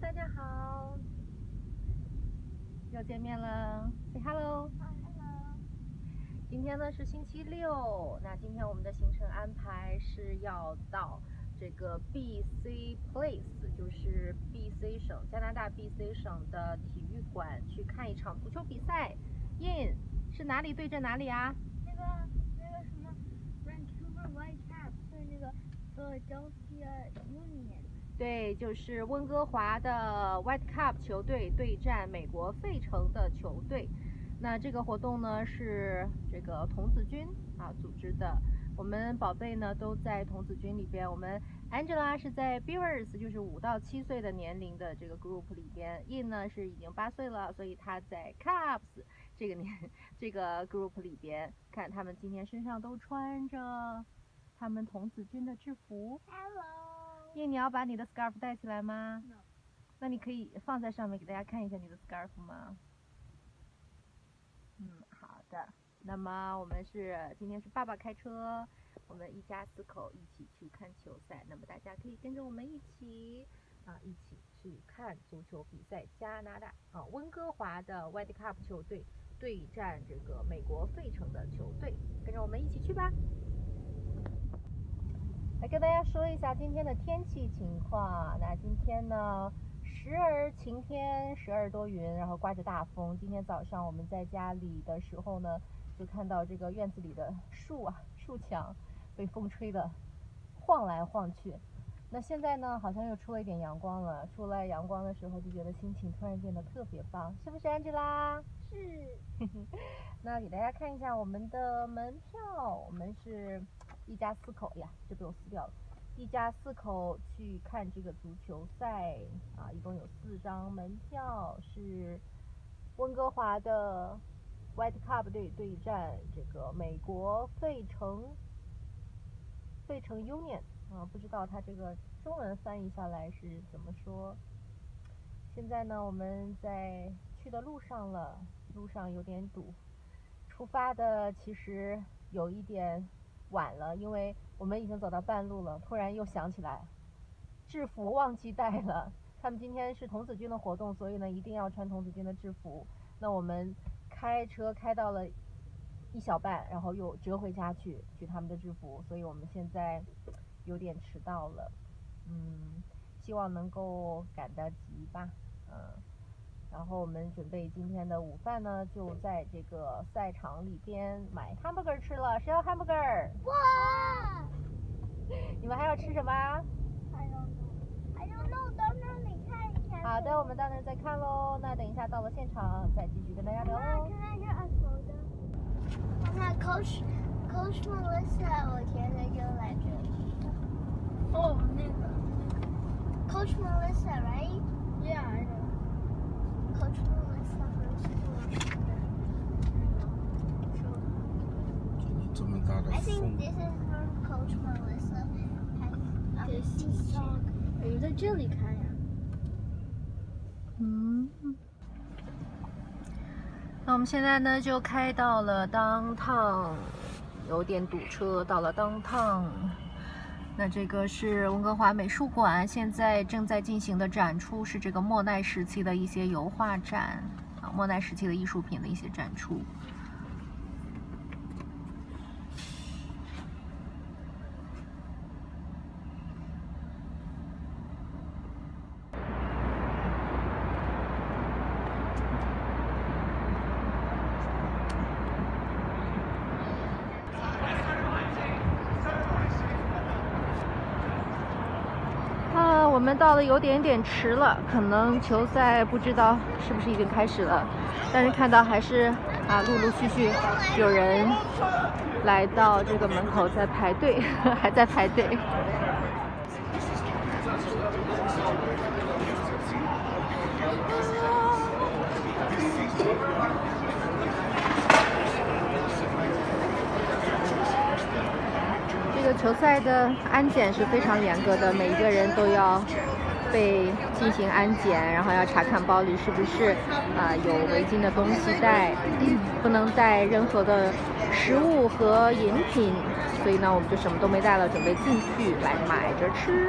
大家好，又见面了，Say hello。Hello 今天呢是星期六，那今天我们的行程安排是要到这个 BC Place，就是 BC 省加拿大 BC 省的体育馆去看一场足球比赛。In 是哪里对阵哪里啊？那个那个什么 Vancouver Whitecaps 对那个 Philadelphia Union。对，就是温哥华的 White Cup 球队对战美国费城的球队。那这个活动呢是这个童子军啊组织的，我们宝贝呢都在童子军里边。我们 Angela 是在 Beavers，就是五到七岁的年龄的这个 group 里边。In 呢是已经八岁了，所以他在 Cups 这个年这个 group 里边。看他们今天身上都穿着他们童子军的制服。Hello。你要把你的 scarf 带起来吗 No 那你可以放在上面给大家看一下你的 scarf 吗？嗯，好的。那么我们是今天是爸爸开车，我们一家四口一起去看球赛。那么大家可以跟着我们一起啊，一起去看足球比赛。加拿大啊，温哥华的 White Cup 球队对战这个美国费城的球队，跟着我们一起去吧。来跟大家说一下今天的天气情况。那今天呢，时而晴天，时而多云，然后刮着大风。今天早上我们在家里的时候呢，就看到这个院子里的树啊，树墙被风吹得晃来晃去。那现在呢，好像又出了一点阳光了。出来阳光的时候，就觉得心情突然变得特别棒，是不是，Angela？是。那给大家看一下我们的门票，我们是一家四口哎呀，这被我撕掉了。一家四口去看这个足球赛啊，一共有四张门票，是温哥华的 White Cup 队对战这个美国费城费城 Union 啊，不知道它这个中文翻译下来是怎么说。现在呢，我们在去的路上了，路上有点堵。出发的其实有一点晚了，因为我们已经走到半路了，突然又想起来制服忘记带了。他们今天是童子军的活动，所以呢一定要穿童子军的制服。那我们开车开到了一小半，然后又折回家去取他们的制服，所以我们现在有点迟到了。嗯，希望能够赶得及吧。嗯。然后我们准备今天的午饭呢，就在这个赛场里边买 hamburger 吃了。谁要 hamburger？哇你们还要吃什么？！I don't know. I don't know. 到那里看一看。好的，我们到那儿再看喽。那等一下到了现场再继续跟大家聊妈妈，喽。看看这耳朵的。看看 Coach Coach Melissa，我天天就来这里。哦，那个。Coach Melissa，right? Yeah, I know. Coach Melissa first. 这么大的 I think 风 this is Coach Melissa. 这是有在这里看呀。嗯。那我们现在呢就开到了 downtown，有点堵车，到了 downtown。那这个是温哥华美术馆，现在正在进行的展出是这个莫奈时期的一些油画展啊，莫奈时期的艺术品的一些展出。啊，我们到有点点迟了，可能球赛不知道是不是已经开始了，但是看到还是啊，陆陆续续有人来到这个门口在排队，还在排队。这个球赛的安检是非常严格的，每一个人都要被进行安检，然后要查看包里是不是啊、有违禁的东西带，不能带任何的食物和饮品。所以呢，我们就什么都没带了，准备进去来买着吃。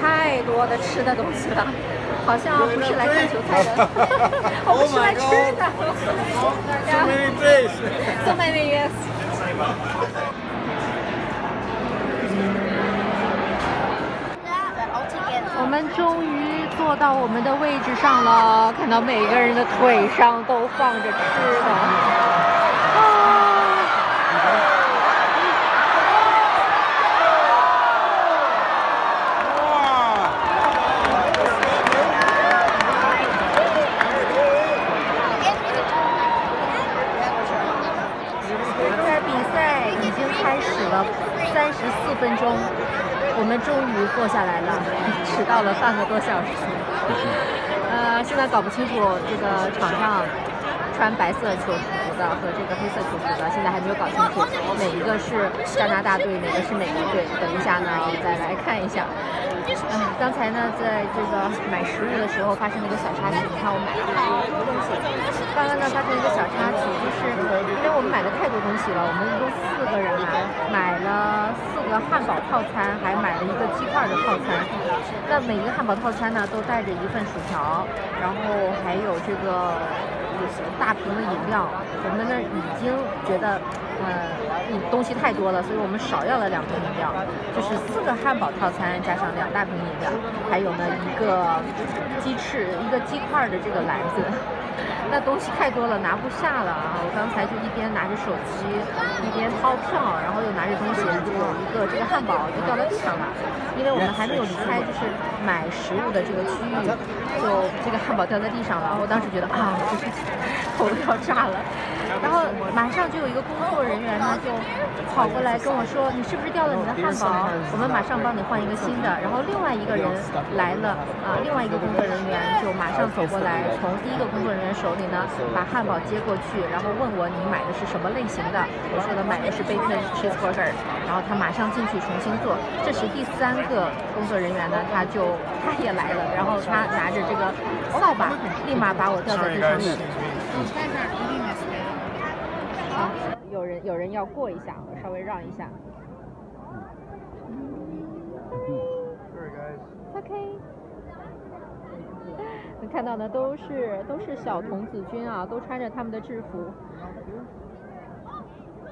太多的吃的东西了，好像不是来看球赛的，我们是来吃的。So many days. So many yes. 我们终于坐到我们的位置上了，看到每个人的腿上都放着吃的。啊！在比赛已经开始了三十四分钟，我们终于坐下来了，迟到了半个多小时。呃，现在搞不清楚这个场上穿白色球服的和这个黑色球服的，现在还没有搞清楚哪一个是加拿大队，哪个是美国队。等一下呢，我再来看一下。嗯，刚才呢，在这个买食物的时候发生了一个小插曲。你看我买了好多东西。刚刚呢发生一个小插曲，就是因为我们买了太多东西了，我们一共四个人嘛买了四个汉堡套餐，还买了一个鸡块的套餐。那每一个汉堡套餐呢，都带着一份薯条，然后还有这个大瓶的饮料。我们呢已经觉得，呃，东西太多了，所以我们少要了两瓶饮料，就是四个汉堡套餐加上两大瓶饮料，还有呢一个鸡翅、一个鸡块的这个篮子。那东西太多了，拿不下了啊！我刚才就一边拿着手机，一边掏票，然后又拿着东西，就有一个这个汉堡就掉到地上了。因为我们还没有离开，就是买食物的这个区域，就这个汉堡掉在地上了。我当时觉得啊，这是头都要炸了。然后马上就有一个工作人员呢，就跑过来跟我说：“你是不是掉了你的汉堡？我们马上帮你换一个新的。”然后另外一个人来了啊，另外一个工作人员就马上走过来，从第一个工作人员手里呢把汉堡接过去，然后问我你买的是什么类型的？我说的买的是 bacon cheeseburger。然后他马上进去重新做。这时第三个工作人员呢，他就他也来了，然后他拿着这个扫把，立马把我掉在地上面。啊，有人有人要过一下，我稍微让一下。OK。你看到的都是都是小童子军啊，都穿着他们的制服。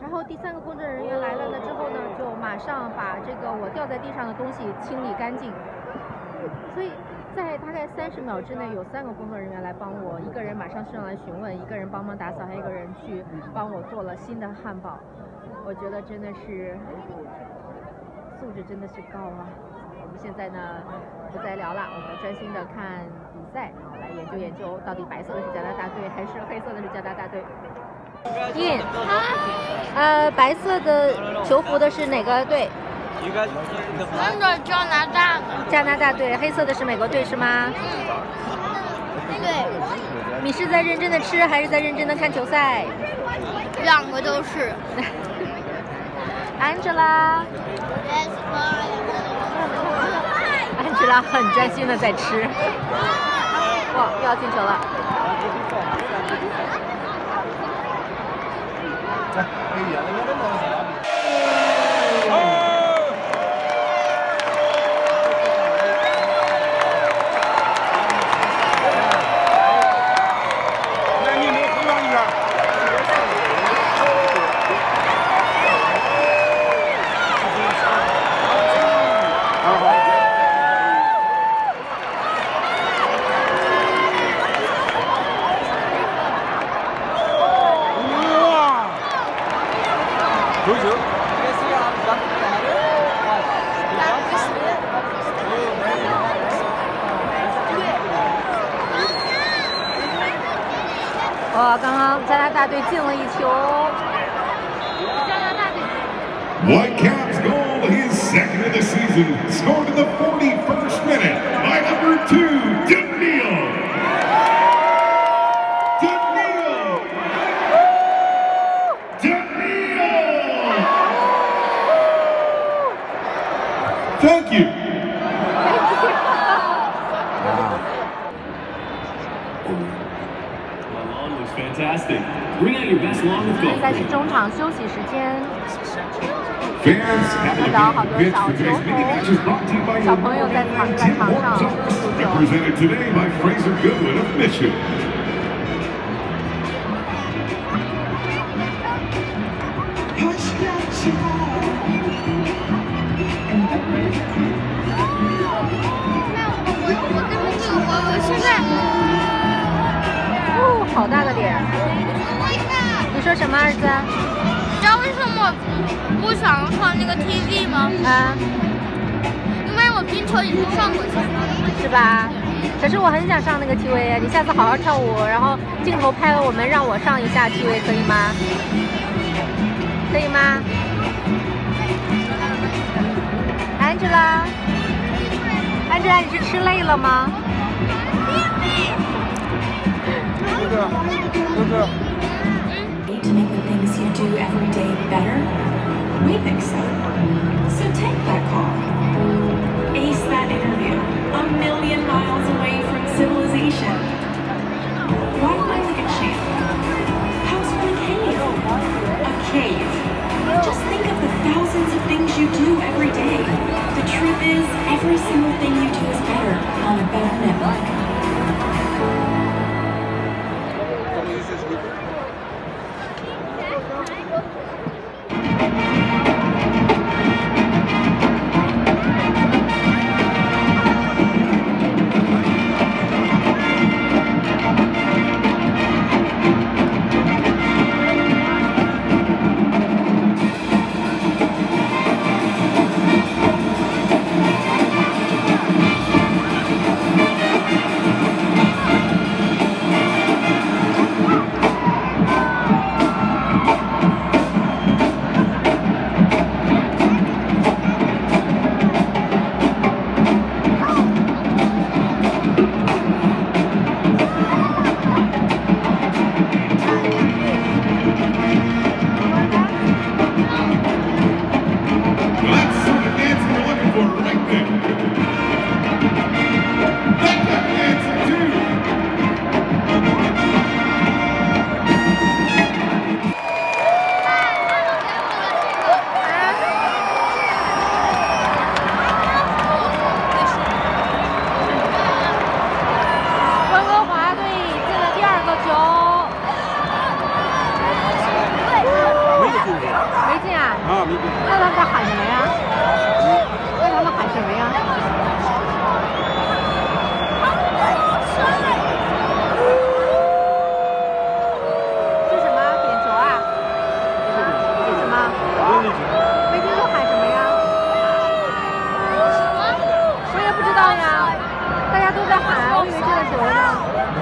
然后第三个工作人员来了呢之后呢，就马上把这个我掉在地上的东西清理干净。所以在大概三十秒之内，有三个工作人员来帮我，一个人马上上来询问，一个人帮忙打扫，还有一个人去帮我做了新的汉堡。我觉得真的是素质真的是高啊！我们现在呢不再聊了，我们专心的看比赛然后，来研究研究到底白色的是加拿大队还是黑色的是加拿大队。印，呃，白色的球服的是哪个队？那个加拿大的，加拿大队，黑色的是美国队是吗？对，你是在认真的吃，还是在认真的看球赛两个都是。？Angela，Angela 很专心的在吃。哇，又要进球了！那哇，刚刚加拿大队进了一球。加拿大队。休息时间嗯看到好多小球童小朋友在场在场上足球什么，儿子？你知道为什么我不想上那个 TV 吗？啊，因为我冰球已经上过去了。是吧？可是我很想上那个 TV，你下次好好跳舞，然后镜头拍了我们，让我上一下 TV，可以吗？可以吗？Angela，Angela，你是吃累了吗？哥哥，哥哥。To make the things you do every day better? We think so. So take that call. Ace that interview. A million miles away from civilization. Why fly like a champ? A cave. Cave.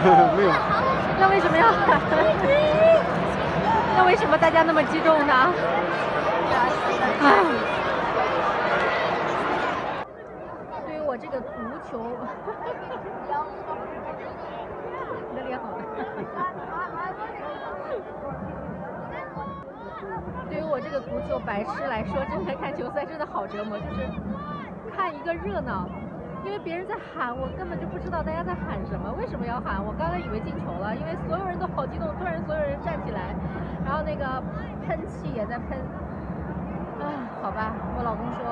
没有。那为什么要？那为什么大家那么激动呢？对于我这个足球，你的脸好。对于我这个足球白痴来说，真的看球赛真的好折磨，就是看一个热闹。因为别人在喊我根本就不知道大家在喊什么为什么要喊？我刚刚以为进球了因为所有人都好激动突然所有人站起来然后那个喷气也在喷。啊好吧我老公说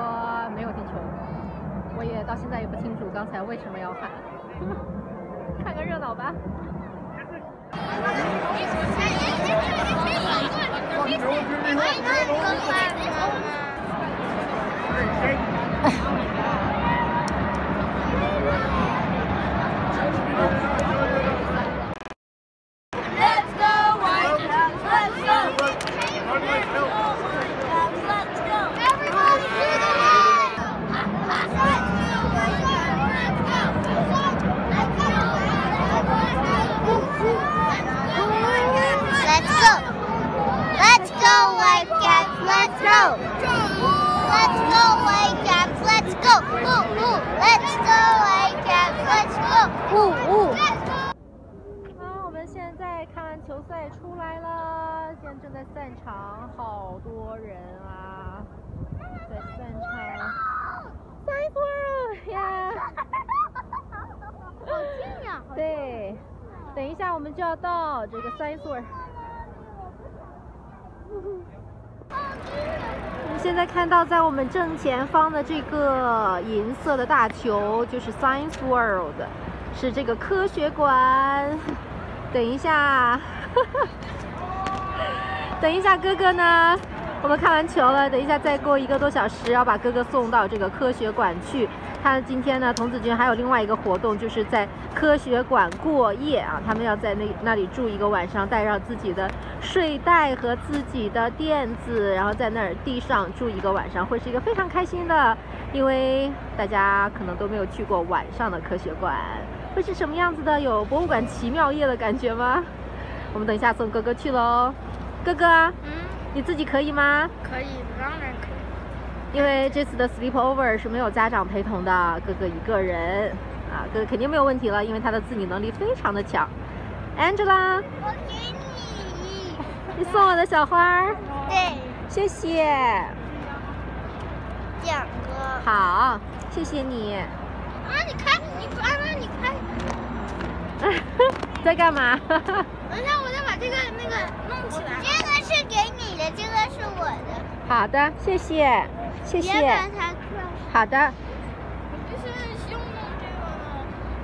没有进球我也到现在也不清楚刚才为什么要喊 看个热闹吧。就要到这个 Science World。我们现在看到在我们正前方的这个银色的大球，就是 Science World，是这个科学馆。等一下，等一下，哥哥呢？我们看完球了，等一下再过一个多小时要把哥哥送到这个科学馆去。他今天呢，童子军还有另外一个活动，就是在科学馆过夜啊。他们要在那那里住一个晚上，带上自己的睡袋和自己的垫子，然后在那儿地上住一个晚上，会是一个非常开心的。因为大家可能都没有去过晚上的科学馆，会是什么样子的？有博物馆奇妙夜的感觉吗？我们等一下送哥哥去喽。哥哥，嗯，你自己可以吗？可以，当然可以。因为这次的 sleepover 是没有家长陪同的，哥哥一个人啊，哥哥肯定没有问题了，因为他的自理能力非常的强。Angela，我给你。你送我的小花儿，对，谢谢。两个。好，谢谢你。啊，你开，你妈妈，你开。在干嘛？等一下，我再把这个那个弄起来。这个是给你的，这个是我的。好的，谢谢，谢谢。好的，就是用弄这个呢。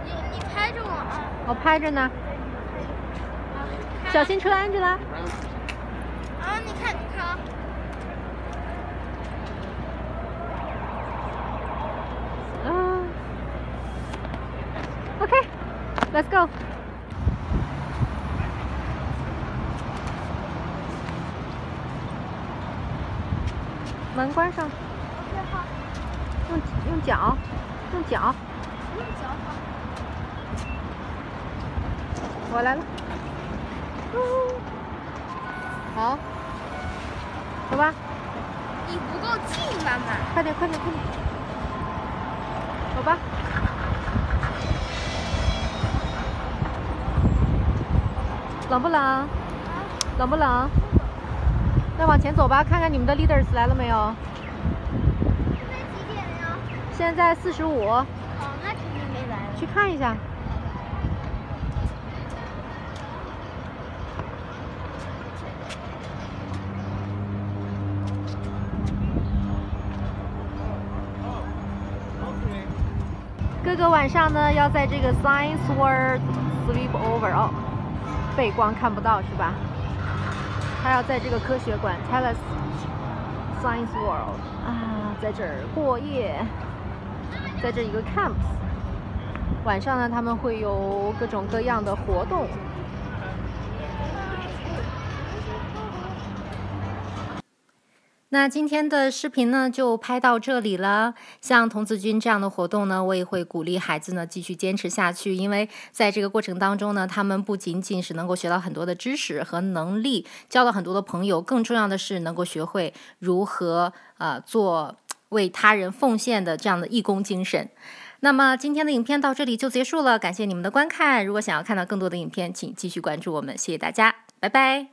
你你拍着我啊。我拍着呢。啊小心车，Angela。啊，你看，你看啊。嗯。OK，Let's go。门关上，用用脚，用脚，用脚好。我来了。好，走吧，你不够近，妈妈。快点，快点，快点，走吧。冷不冷？冷不冷？再往前走吧，看看你们的 leaders 来了没有？现在四十五，哦，那肯定没来。去看一下。哥哥晚上呢要在这个 Science World sleep over 哦，背光看不到是吧？他要在这个科学馆 Tellus Science World 啊，在这儿过夜，在这一个 camps，。晚上呢，他们会有各种各样的活动。那今天的视频呢，就拍到这里了。像童子军这样的活动呢，我也会鼓励孩子呢继续坚持下去，因为在这个过程当中呢，他们不仅仅是能够学到很多的知识和能力，交到很多的朋友，更重要的是能够学会如何呃做为他人奉献的这样的义工精神。那么今天的影片到这里就结束了，感谢你们的观看。如果想要看到更多的影片，请继续关注我们，谢谢大家，拜拜。